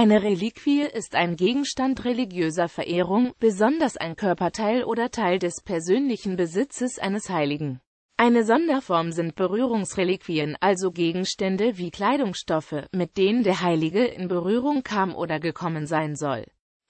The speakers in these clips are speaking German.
Eine Reliquie ist ein Gegenstand religiöser Verehrung, besonders ein Körperteil oder Teil des persönlichen Besitzes eines Heiligen. Eine Sonderform sind Berührungsreliquien, also Gegenstände wie Kleidungsstoffe, mit denen der Heilige in Berührung kam oder gekommen sein soll.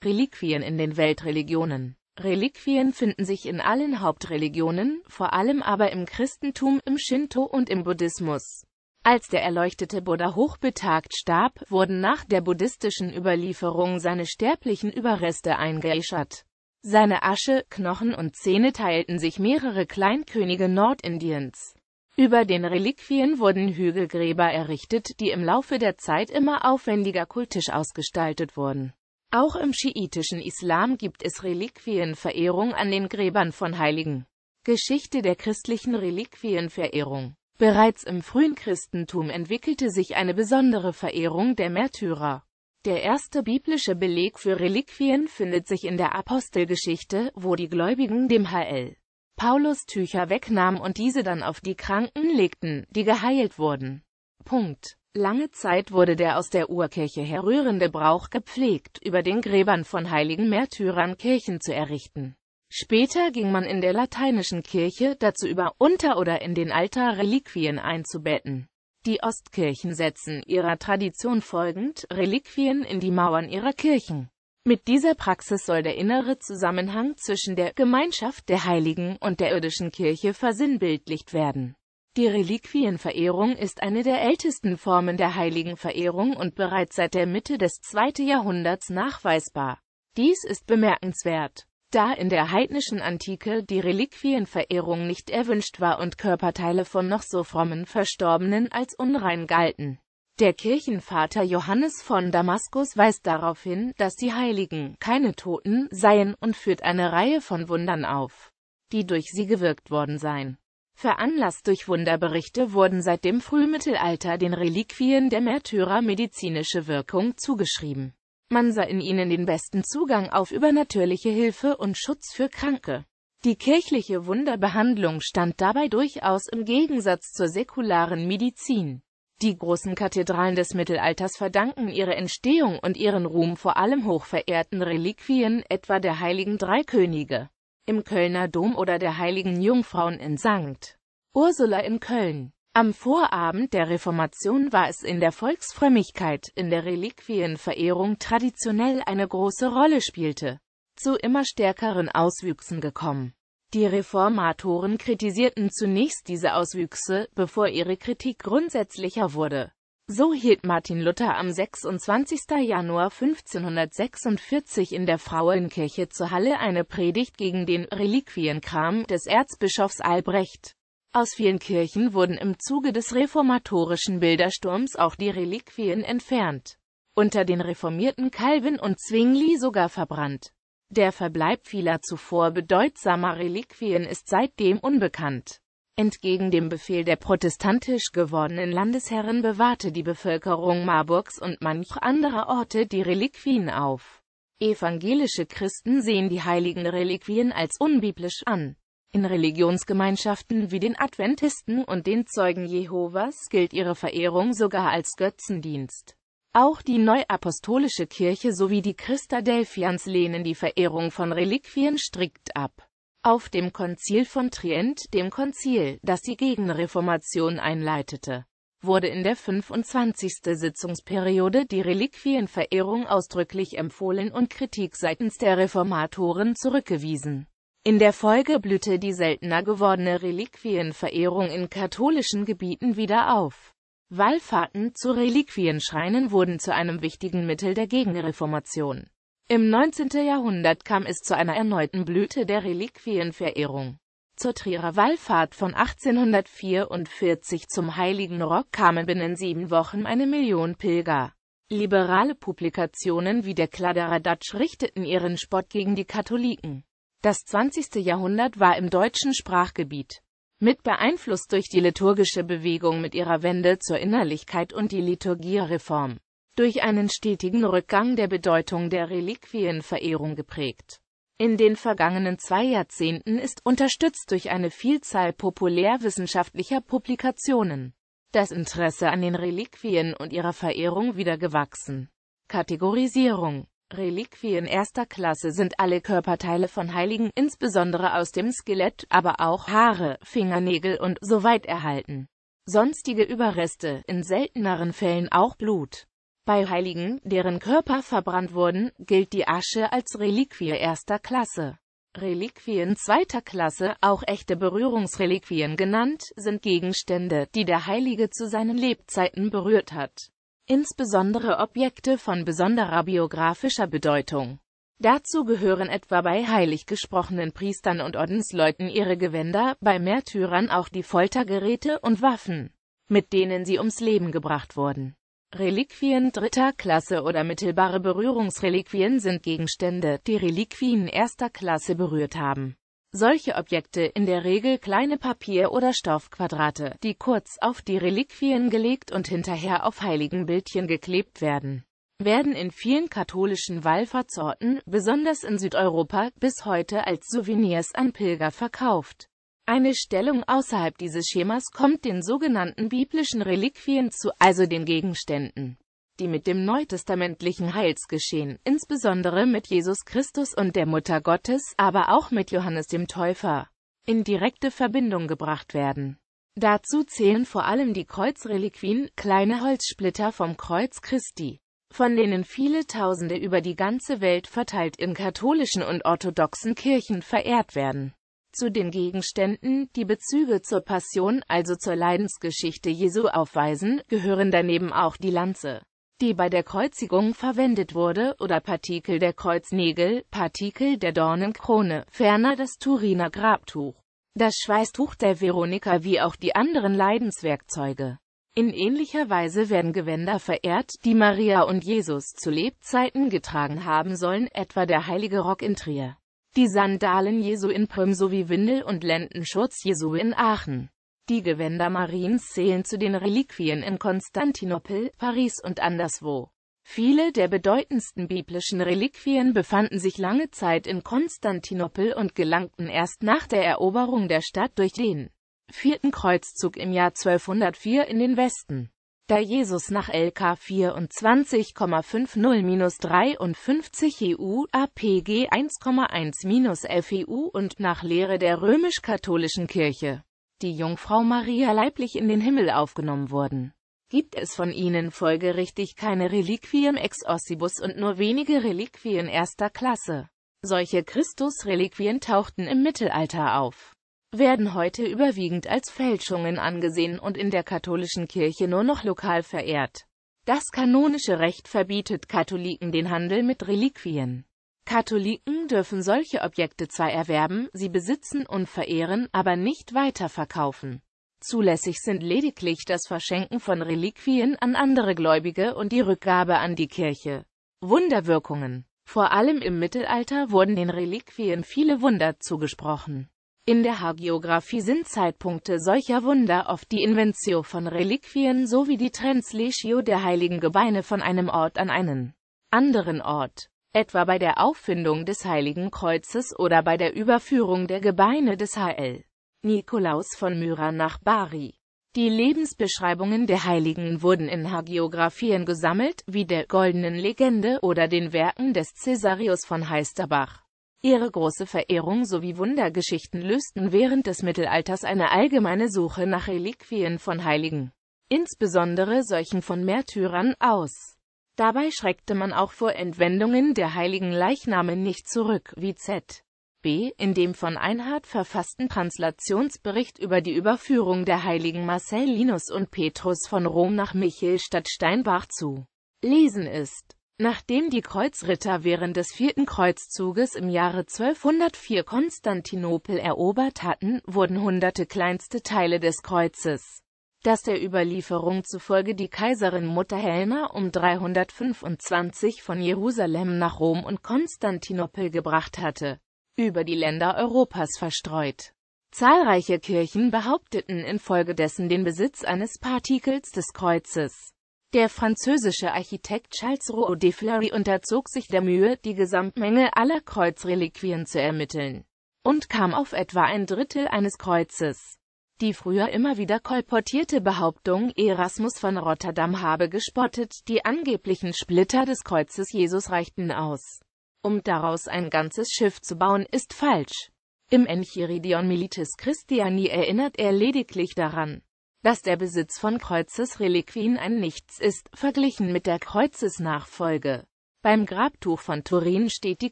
Reliquien in den Weltreligionen Reliquien finden sich in allen Hauptreligionen, vor allem aber im Christentum, im Shinto und im Buddhismus. Als der erleuchtete Buddha hochbetagt starb, wurden nach der buddhistischen Überlieferung seine sterblichen Überreste eingeäschert. Seine Asche, Knochen und Zähne teilten sich mehrere Kleinkönige Nordindiens. Über den Reliquien wurden Hügelgräber errichtet, die im Laufe der Zeit immer aufwendiger kultisch ausgestaltet wurden. Auch im schiitischen Islam gibt es Reliquienverehrung an den Gräbern von Heiligen. Geschichte der christlichen Reliquienverehrung Bereits im frühen Christentum entwickelte sich eine besondere Verehrung der Märtyrer. Der erste biblische Beleg für Reliquien findet sich in der Apostelgeschichte, wo die Gläubigen dem hl. Paulus Tücher wegnahmen und diese dann auf die Kranken legten, die geheilt wurden. Punkt. Lange Zeit wurde der aus der Urkirche herrührende Brauch gepflegt, über den Gräbern von heiligen Märtyrern Kirchen zu errichten. Später ging man in der lateinischen Kirche dazu über, unter oder in den Altar Reliquien einzubetten. Die Ostkirchen setzen, ihrer Tradition folgend, Reliquien in die Mauern ihrer Kirchen. Mit dieser Praxis soll der innere Zusammenhang zwischen der Gemeinschaft der Heiligen und der irdischen Kirche versinnbildlicht werden. Die Reliquienverehrung ist eine der ältesten Formen der Heiligenverehrung und bereits seit der Mitte des 2. Jahrhunderts nachweisbar. Dies ist bemerkenswert da in der heidnischen Antike die Reliquienverehrung nicht erwünscht war und Körperteile von noch so frommen Verstorbenen als unrein galten. Der Kirchenvater Johannes von Damaskus weist darauf hin, dass die Heiligen keine Toten seien und führt eine Reihe von Wundern auf, die durch sie gewirkt worden seien. Veranlasst durch Wunderberichte wurden seit dem Frühmittelalter den Reliquien der Märtyrer medizinische Wirkung zugeschrieben. Man sah in ihnen den besten Zugang auf übernatürliche Hilfe und Schutz für Kranke. Die kirchliche Wunderbehandlung stand dabei durchaus im Gegensatz zur säkularen Medizin. Die großen Kathedralen des Mittelalters verdanken ihre Entstehung und ihren Ruhm vor allem hochverehrten Reliquien, etwa der heiligen Drei Könige im Kölner Dom oder der heiligen Jungfrauen in St. Ursula in Köln. Am Vorabend der Reformation war es in der Volksfrömmigkeit, in der Reliquienverehrung traditionell eine große Rolle spielte, zu immer stärkeren Auswüchsen gekommen. Die Reformatoren kritisierten zunächst diese Auswüchse, bevor ihre Kritik grundsätzlicher wurde. So hielt Martin Luther am 26. Januar 1546 in der Frauenkirche zu Halle eine Predigt gegen den Reliquienkram des Erzbischofs Albrecht. Aus vielen Kirchen wurden im Zuge des reformatorischen Bildersturms auch die Reliquien entfernt. Unter den reformierten Calvin und Zwingli sogar verbrannt. Der Verbleib vieler zuvor bedeutsamer Reliquien ist seitdem unbekannt. Entgegen dem Befehl der protestantisch gewordenen Landesherren bewahrte die Bevölkerung Marburgs und manch anderer Orte die Reliquien auf. Evangelische Christen sehen die heiligen Reliquien als unbiblisch an. In Religionsgemeinschaften wie den Adventisten und den Zeugen Jehovas gilt ihre Verehrung sogar als Götzendienst. Auch die Neuapostolische Kirche sowie die Christadelphians lehnen die Verehrung von Reliquien strikt ab. Auf dem Konzil von Trient, dem Konzil, das die Gegenreformation einleitete, wurde in der 25. Sitzungsperiode die Reliquienverehrung ausdrücklich empfohlen und Kritik seitens der Reformatoren zurückgewiesen. In der Folge blühte die seltener gewordene Reliquienverehrung in katholischen Gebieten wieder auf. Wallfahrten zu Reliquienschreinen wurden zu einem wichtigen Mittel der Gegenreformation. Im 19. Jahrhundert kam es zu einer erneuten Blüte der Reliquienverehrung. Zur Trierer Wallfahrt von 1844 zum Heiligen Rock kamen binnen sieben Wochen eine Million Pilger. Liberale Publikationen wie der Kladderadatsch richteten ihren Spott gegen die Katholiken. Das 20. Jahrhundert war im deutschen Sprachgebiet mit beeinflusst durch die liturgische Bewegung mit ihrer Wende zur Innerlichkeit und die Liturgiereform, durch einen stetigen Rückgang der Bedeutung der Reliquienverehrung geprägt. In den vergangenen zwei Jahrzehnten ist unterstützt durch eine Vielzahl populärwissenschaftlicher Publikationen das Interesse an den Reliquien und ihrer Verehrung wieder gewachsen. Kategorisierung Reliquien erster Klasse sind alle Körperteile von Heiligen, insbesondere aus dem Skelett, aber auch Haare, Fingernägel und so weit erhalten. Sonstige Überreste, in selteneren Fällen auch Blut. Bei Heiligen, deren Körper verbrannt wurden, gilt die Asche als Reliquie erster Klasse. Reliquien zweiter Klasse, auch echte Berührungsreliquien genannt, sind Gegenstände, die der Heilige zu seinen Lebzeiten berührt hat insbesondere Objekte von besonderer biografischer Bedeutung. Dazu gehören etwa bei heilig gesprochenen Priestern und Ordensleuten ihre Gewänder, bei Märtyrern auch die Foltergeräte und Waffen, mit denen sie ums Leben gebracht wurden. Reliquien dritter Klasse oder mittelbare Berührungsreliquien sind Gegenstände, die Reliquien erster Klasse berührt haben. Solche Objekte, in der Regel kleine Papier- oder Stoffquadrate, die kurz auf die Reliquien gelegt und hinterher auf Heiligenbildchen geklebt werden, werden in vielen katholischen Wallfahrtsorten, besonders in Südeuropa, bis heute als Souvenirs an Pilger verkauft. Eine Stellung außerhalb dieses Schemas kommt den sogenannten biblischen Reliquien zu, also den Gegenständen, die mit dem neutestamentlichen Heilsgeschehen, insbesondere mit Jesus Christus und der Mutter Gottes, aber auch mit Johannes dem Täufer, in direkte Verbindung gebracht werden. Dazu zählen vor allem die Kreuzreliquien, kleine Holzsplitter vom Kreuz Christi, von denen viele Tausende über die ganze Welt verteilt in katholischen und orthodoxen Kirchen verehrt werden. Zu den Gegenständen, die Bezüge zur Passion, also zur Leidensgeschichte Jesu aufweisen, gehören daneben auch die Lanze, die bei der Kreuzigung verwendet wurde, oder Partikel der Kreuznägel, Partikel der Dornenkrone, ferner das Turiner Grabtuch, das Schweißtuch der Veronika wie auch die anderen Leidenswerkzeuge. In ähnlicher Weise werden Gewänder verehrt, die Maria und Jesus zu Lebzeiten getragen haben sollen, etwa der heilige Rock in Trier, die Sandalen Jesu in Prüm sowie Windel und Lendenschutz Jesu in Aachen. Die Gewänder Mariens zählen zu den Reliquien in Konstantinopel, Paris und anderswo. Viele der bedeutendsten biblischen Reliquien befanden sich lange Zeit in Konstantinopel und gelangten erst nach der Eroberung der Stadt durch den vierten Kreuzzug im Jahr 1204 in den Westen. Da Jesus nach LK 24,50-53 EU, APG 1,1-11 EU und nach Lehre der römisch-katholischen Kirche die Jungfrau Maria leiblich in den Himmel aufgenommen wurden, gibt es von ihnen folgerichtig keine Reliquien ex ossibus und nur wenige Reliquien erster Klasse. Solche Christus-Reliquien tauchten im Mittelalter auf, werden heute überwiegend als Fälschungen angesehen und in der katholischen Kirche nur noch lokal verehrt. Das kanonische Recht verbietet Katholiken den Handel mit Reliquien. Katholiken dürfen solche Objekte zwar erwerben, sie besitzen und verehren, aber nicht weiterverkaufen. Zulässig sind lediglich das Verschenken von Reliquien an andere Gläubige und die Rückgabe an die Kirche. Wunderwirkungen Vor allem im Mittelalter wurden den Reliquien viele Wunder zugesprochen. In der Hagiographie sind Zeitpunkte solcher Wunder oft die Inventio von Reliquien sowie die Translatio der heiligen Gebeine von einem Ort an einen anderen Ort etwa bei der Auffindung des Heiligen Kreuzes oder bei der Überführung der Gebeine des hl. Nikolaus von Myra nach Bari. Die Lebensbeschreibungen der Heiligen wurden in Hagiographien gesammelt, wie der Goldenen Legende oder den Werken des Cäsarius von Heisterbach. Ihre große Verehrung sowie Wundergeschichten lösten während des Mittelalters eine allgemeine Suche nach Reliquien von Heiligen, insbesondere solchen von Märtyrern, aus. Dabei schreckte man auch vor Entwendungen der heiligen Leichname nicht zurück, wie Z. B. in dem von Einhard verfassten Translationsbericht über die Überführung der heiligen Marcellinus und Petrus von Rom nach Michelstadt Steinbach zu lesen ist. Nachdem die Kreuzritter während des vierten Kreuzzuges im Jahre 1204 Konstantinopel erobert hatten, wurden hunderte kleinste Teile des Kreuzes das der Überlieferung zufolge die Kaiserin Mutter Helena um 325 von Jerusalem nach Rom und Konstantinopel gebracht hatte, über die Länder Europas verstreut. Zahlreiche Kirchen behaupteten infolgedessen den Besitz eines Partikels des Kreuzes. Der französische Architekt Charles Roux de Fleury unterzog sich der Mühe, die Gesamtmenge aller Kreuzreliquien zu ermitteln, und kam auf etwa ein Drittel eines Kreuzes. Die früher immer wieder kolportierte Behauptung, Erasmus von Rotterdam habe gespottet, die angeblichen Splitter des Kreuzes Jesus reichten aus, um daraus ein ganzes Schiff zu bauen, ist falsch. Im Enchiridion Militis Christiani erinnert er lediglich daran, dass der Besitz von Kreuzesreliquien ein Nichts ist, verglichen mit der Kreuzesnachfolge. Beim Grabtuch von Turin steht die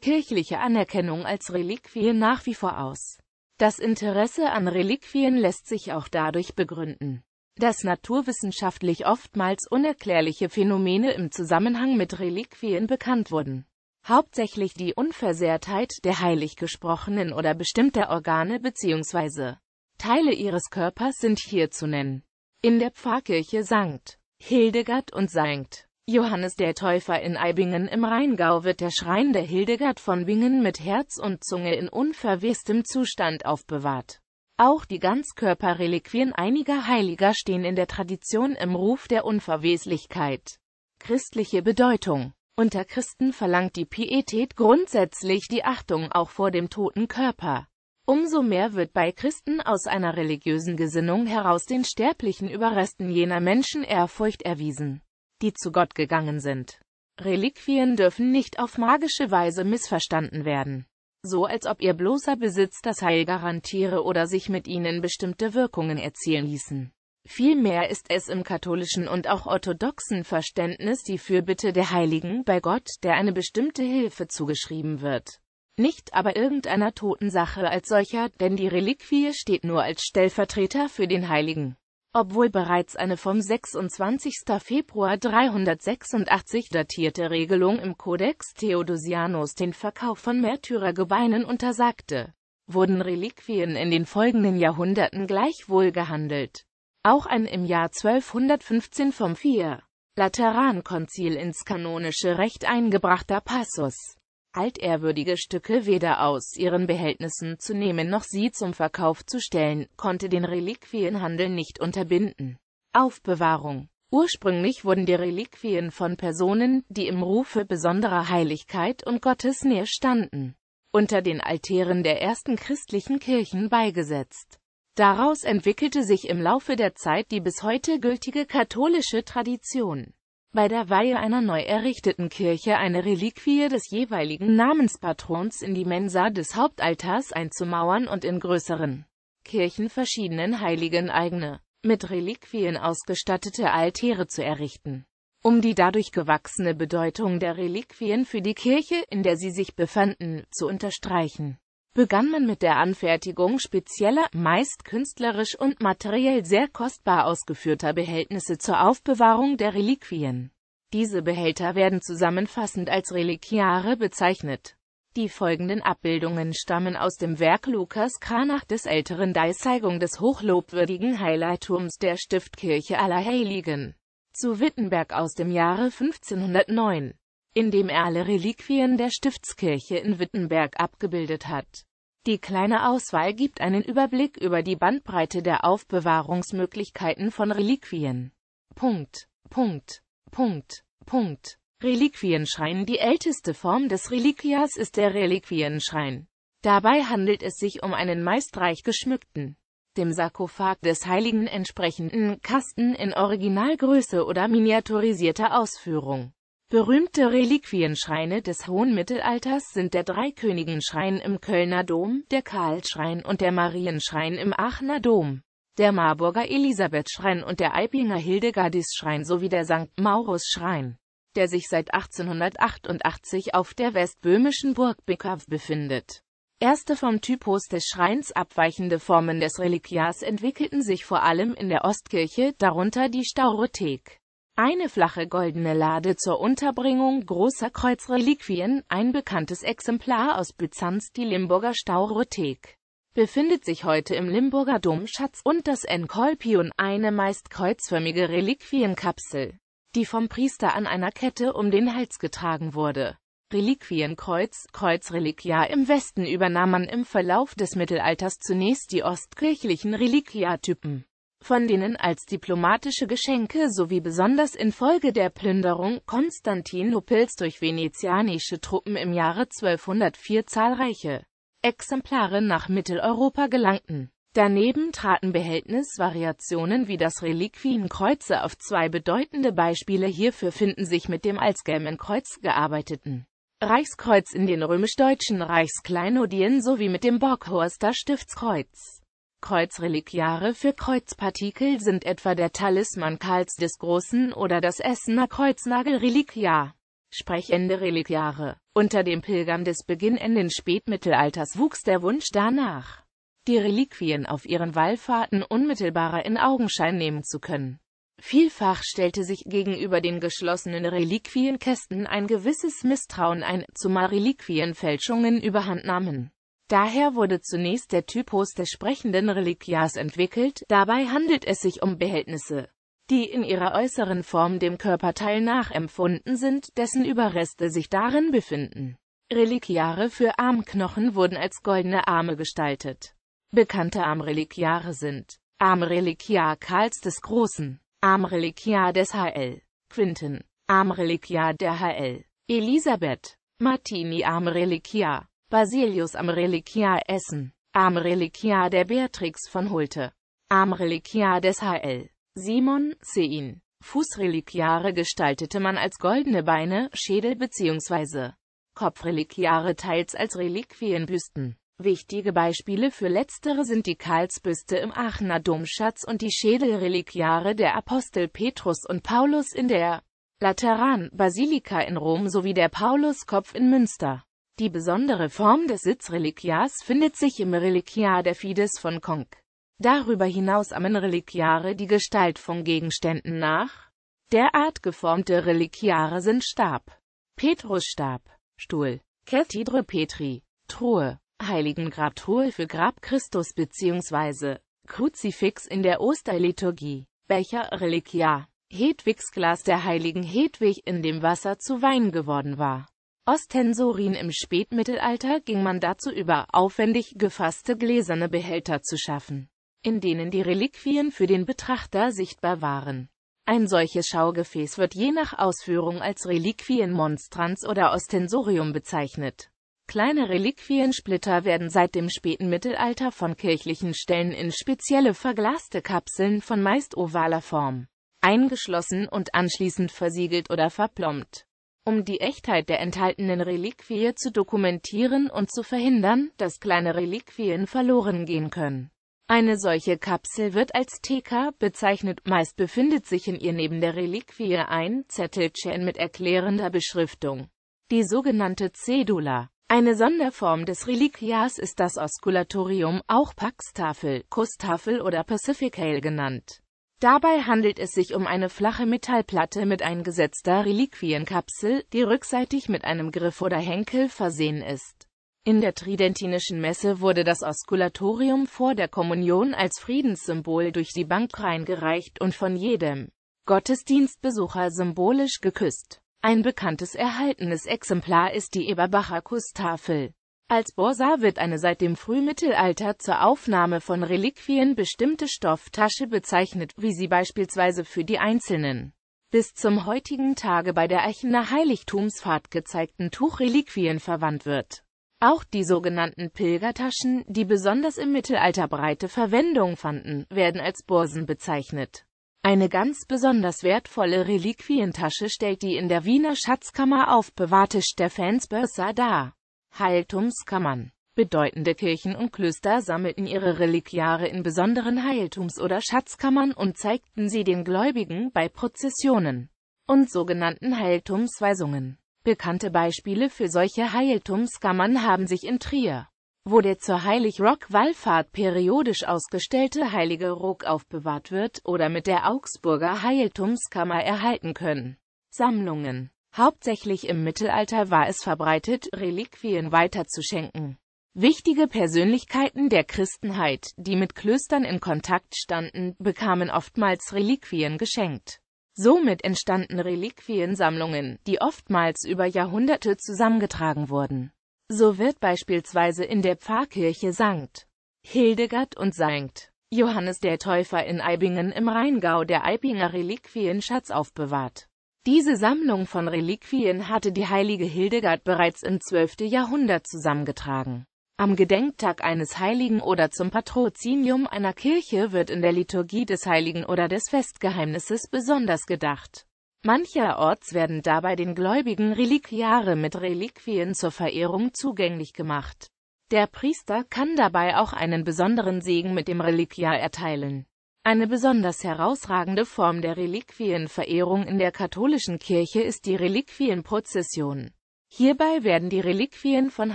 kirchliche Anerkennung als Reliquie nach wie vor aus. Das Interesse an Reliquien lässt sich auch dadurch begründen, dass naturwissenschaftlich oftmals unerklärliche Phänomene im Zusammenhang mit Reliquien bekannt wurden. Hauptsächlich die Unversehrtheit der heilig gesprochenen oder bestimmter Organe bzw. Teile ihres Körpers sind hier zu nennen. In der Pfarrkirche St. Hildegard und St. Johannes der Täufer in Eibingen im Rheingau wird der Schrein der Hildegard von Bingen mit Herz und Zunge in unverwestem Zustand aufbewahrt. Auch die Ganzkörperreliquien einiger Heiliger stehen in der Tradition im Ruf der Unverweslichkeit. Christliche Bedeutung Unter Christen verlangt die Pietät grundsätzlich die Achtung auch vor dem toten Körper. Umso mehr wird bei Christen aus einer religiösen Gesinnung heraus den sterblichen Überresten jener Menschen Ehrfurcht erwiesen die zu Gott gegangen sind. Reliquien dürfen nicht auf magische Weise missverstanden werden. So als ob ihr bloßer Besitz das Heil garantiere oder sich mit ihnen bestimmte Wirkungen erzielen ließen. Vielmehr ist es im katholischen und auch orthodoxen Verständnis die Fürbitte der Heiligen bei Gott, der eine bestimmte Hilfe zugeschrieben wird. Nicht aber irgendeiner toten Sache als solcher, denn die Reliquie steht nur als Stellvertreter für den Heiligen. Obwohl bereits eine vom 26. Februar 386 datierte Regelung im Codex Theodosianus den Verkauf von Märtyrergebeinen untersagte, wurden Reliquien in den folgenden Jahrhunderten gleichwohl gehandelt. Auch ein im Jahr 1215 vom 4. Laterankonzil ins kanonische Recht eingebrachter Passus altehrwürdige Stücke weder aus ihren Behältnissen zu nehmen noch sie zum Verkauf zu stellen, konnte den Reliquienhandel nicht unterbinden. Aufbewahrung Ursprünglich wurden die Reliquien von Personen, die im Rufe besonderer Heiligkeit und Gottesnähe standen, unter den Altären der ersten christlichen Kirchen beigesetzt. Daraus entwickelte sich im Laufe der Zeit die bis heute gültige katholische Tradition bei der Weihe einer neu errichteten Kirche eine Reliquie des jeweiligen Namenspatrons in die Mensa des Hauptaltars einzumauern und in größeren Kirchen verschiedenen Heiligen eigene, mit Reliquien ausgestattete Altäre zu errichten. Um die dadurch gewachsene Bedeutung der Reliquien für die Kirche, in der sie sich befanden, zu unterstreichen begann man mit der Anfertigung spezieller, meist künstlerisch und materiell sehr kostbar ausgeführter Behältnisse zur Aufbewahrung der Reliquien. Diese Behälter werden zusammenfassend als Reliquiare bezeichnet. Die folgenden Abbildungen stammen aus dem Werk Lukas Kranach des älteren Deißeigung des hochlobwürdigen Highlightturms der Stiftkirche aller Heiligen zu Wittenberg aus dem Jahre 1509, in dem er alle Reliquien der Stiftskirche in Wittenberg abgebildet hat. Die kleine Auswahl gibt einen Überblick über die Bandbreite der Aufbewahrungsmöglichkeiten von Reliquien. Punkt. Punkt. Punkt. Punkt. Reliquienschrein Die älteste Form des Reliquias ist der Reliquienschrein. Dabei handelt es sich um einen meist reich geschmückten, dem Sarkophag des Heiligen entsprechenden Kasten in Originalgröße oder miniaturisierter Ausführung. Berühmte Reliquienschreine des hohen Mittelalters sind der Dreikönigenschrein im Kölner Dom, der Karlschrein und der Marienschrein im Aachener Dom, der Marburger Elisabethschrein und der Eibinger Hildegardisschrein sowie der St. Maurus-Schrein, der sich seit 1888 auf der westböhmischen Burg Bickav befindet. Erste vom Typus des Schreins abweichende Formen des Reliquiars entwickelten sich vor allem in der Ostkirche, darunter die Staurothek eine flache goldene Lade zur Unterbringung großer Kreuzreliquien, ein bekanntes Exemplar aus Byzanz die Limburger Staurothek, befindet sich heute im Limburger Domschatz und das Enkolpion, eine meist kreuzförmige Reliquienkapsel, die vom Priester an einer Kette um den Hals getragen wurde. Reliquienkreuz, Kreuzreliquia im Westen übernahm man im Verlauf des Mittelalters zunächst die ostkirchlichen Reliquiatypen von denen als diplomatische Geschenke sowie besonders infolge der Plünderung Konstantinopels durch venezianische Truppen im Jahre 1204 zahlreiche Exemplare nach Mitteleuropa gelangten Daneben traten Behältnisvariationen wie das Reliquienkreuze auf zwei bedeutende Beispiele hierfür finden sich mit dem als Gelmenkreuz gearbeiteten Reichskreuz in den römisch-deutschen Reichskleinodien sowie mit dem Borghorster Stiftskreuz. Kreuzreliquiare für Kreuzpartikel sind etwa der Talisman Karls des Großen oder das Essener Kreuznagelreliquiar. Sprechende Reliquiare. Unter den Pilgern des beginnenden Spätmittelalters wuchs der Wunsch danach, die Reliquien auf ihren Wallfahrten unmittelbarer in Augenschein nehmen zu können. Vielfach stellte sich gegenüber den geschlossenen Reliquienkästen ein gewisses Misstrauen ein, zumal Reliquienfälschungen überhandnahmen. Daher wurde zunächst der Typus des sprechenden Reliquiars entwickelt, dabei handelt es sich um Behältnisse, die in ihrer äußeren Form dem Körperteil nachempfunden sind, dessen Überreste sich darin befinden. Reliquiare für Armknochen wurden als goldene Arme gestaltet. Bekannte Armreliquiare sind Armreliquiar Karls des Großen, Armreliquiar des HL. Quinten. Armreliquiar der HL. Elisabeth. Martini Armreliquiar. Basilius Armreliquiar Essen. Armreliquiar der Beatrix von Hulte. Armreliquiar des HL. Simon Sein. Fußreliquiare gestaltete man als goldene Beine, Schädel bzw. Kopfreliquiare teils als Reliquienbüsten. Wichtige Beispiele für letztere sind die Karlsbüste im Aachener Domschatz und die Schädelreliquiare der Apostel Petrus und Paulus in der Lateran-Basilika in Rom sowie der Pauluskopf in Münster. Die besondere Form des Sitzreliquiars findet sich im Reliquiar der Fides von Konk. Darüber hinaus ahmen Reliquiare die Gestalt von Gegenständen nach. Derart geformte Reliquiare sind Stab, Petrusstab, Stuhl, Kathedre Petri, Truhe, Heiligengrabtruhe für Grab Christus bzw. Kruzifix in der Osterliturgie, Becher Reliquiar, Hedwigsglas der heiligen Hedwig in dem Wasser zu Wein geworden war. Ostensorin im Spätmittelalter ging man dazu über, aufwendig gefasste gläserne Behälter zu schaffen, in denen die Reliquien für den Betrachter sichtbar waren. Ein solches Schaugefäß wird je nach Ausführung als Reliquienmonstranz oder Ostensorium bezeichnet. Kleine Reliquiensplitter werden seit dem späten Mittelalter von kirchlichen Stellen in spezielle verglaste Kapseln von meist ovaler Form eingeschlossen und anschließend versiegelt oder verplombt. Um die Echtheit der enthaltenen Reliquie zu dokumentieren und zu verhindern, dass kleine Reliquien verloren gehen können. Eine solche Kapsel wird als TK bezeichnet, meist befindet sich in ihr neben der Reliquie ein Zettelchen mit erklärender Beschriftung. Die sogenannte Cedula eine Sonderform des Reliquiars ist das Oskulatorium, auch Pax-Tafel, Kusstafel oder Pacificale genannt. Dabei handelt es sich um eine flache Metallplatte mit eingesetzter Reliquienkapsel, die rückseitig mit einem Griff oder Henkel versehen ist. In der Tridentinischen Messe wurde das Oskulatorium vor der Kommunion als Friedenssymbol durch die Bank reingereicht und von jedem Gottesdienstbesucher symbolisch geküsst. Ein bekanntes erhaltenes Exemplar ist die Eberbacher Kusstafel. Als Borsa wird eine seit dem Frühmittelalter zur Aufnahme von Reliquien bestimmte Stofftasche bezeichnet, wie sie beispielsweise für die einzelnen bis zum heutigen Tage bei der Aachener Heiligtumsfahrt gezeigten Tuchreliquien verwandt wird. Auch die sogenannten Pilgertaschen, die besonders im Mittelalter breite Verwendung fanden, werden als Borsen bezeichnet. Eine ganz besonders wertvolle Reliquientasche stellt die in der Wiener Schatzkammer aufbewahrte Stephansbörse dar. Heiltumskammern Bedeutende Kirchen und Klöster sammelten ihre Reliquiare in besonderen Heiltums- oder Schatzkammern und zeigten sie den Gläubigen bei Prozessionen und sogenannten Heiltumsweisungen. Bekannte Beispiele für solche Heiltumskammern haben sich in Trier, wo der zur Heilig-Rock-Wallfahrt periodisch ausgestellte Heilige Rock aufbewahrt wird, oder mit der Augsburger Heiltumskammer erhalten können. Sammlungen Hauptsächlich im Mittelalter war es verbreitet, Reliquien weiterzuschenken. Wichtige Persönlichkeiten der Christenheit, die mit Klöstern in Kontakt standen, bekamen oftmals Reliquien geschenkt. Somit entstanden Reliquiensammlungen, die oftmals über Jahrhunderte zusammengetragen wurden. So wird beispielsweise in der Pfarrkirche St. Hildegard und St. Johannes der Täufer in Eibingen im Rheingau der Eibinger Reliquienschatz aufbewahrt. Diese Sammlung von Reliquien hatte die heilige Hildegard bereits im 12. Jahrhundert zusammengetragen. Am Gedenktag eines Heiligen oder zum Patrozinium einer Kirche wird in der Liturgie des Heiligen oder des Festgeheimnisses besonders gedacht. Mancherorts werden dabei den Gläubigen Reliquiare mit Reliquien zur Verehrung zugänglich gemacht. Der Priester kann dabei auch einen besonderen Segen mit dem Reliquiar erteilen. Eine besonders herausragende Form der Reliquienverehrung in der katholischen Kirche ist die Reliquienprozession. Hierbei werden die Reliquien von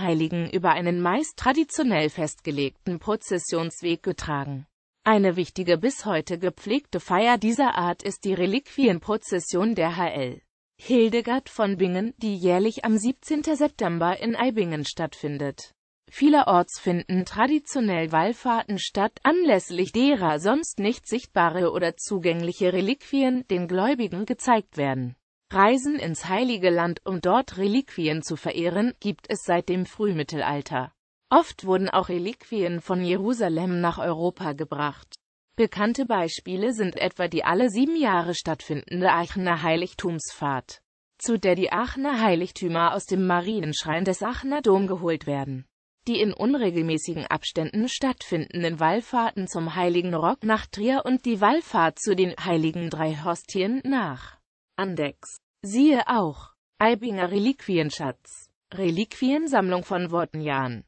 Heiligen über einen meist traditionell festgelegten Prozessionsweg getragen. Eine wichtige bis heute gepflegte Feier dieser Art ist die Reliquienprozession der hl. Hildegard von Bingen, die jährlich am 17. September in Eibingen stattfindet. Vielerorts finden traditionell Wallfahrten statt, anlässlich derer sonst nicht sichtbare oder zugängliche Reliquien den Gläubigen gezeigt werden. Reisen ins Heilige Land, um dort Reliquien zu verehren, gibt es seit dem Frühmittelalter. Oft wurden auch Reliquien von Jerusalem nach Europa gebracht. Bekannte Beispiele sind etwa die alle sieben Jahre stattfindende Aachener Heiligtumsfahrt, zu der die Aachener Heiligtümer aus dem Marienschrein des Aachener Dom geholt werden die in unregelmäßigen Abständen stattfindenden Wallfahrten zum Heiligen Rock nach Trier und die Wallfahrt zu den Heiligen Drei Hostien nach. Andex. Siehe auch. Eibinger Reliquienschatz. Reliquiensammlung von Wortenjan